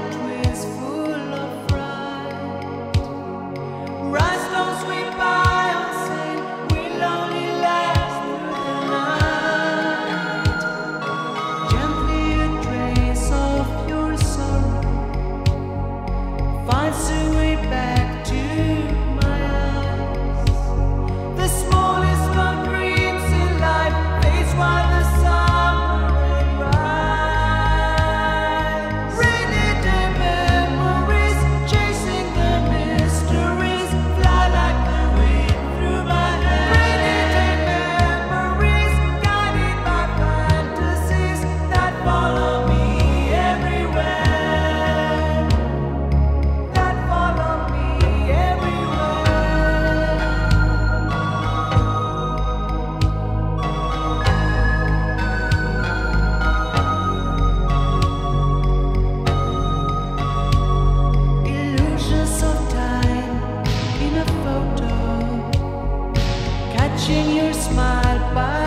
that way. Wishing your smile by